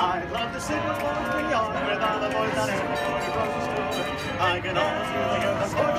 I'd love to the yard with all the boys on every corner grocery store. I can almost hear the scorcher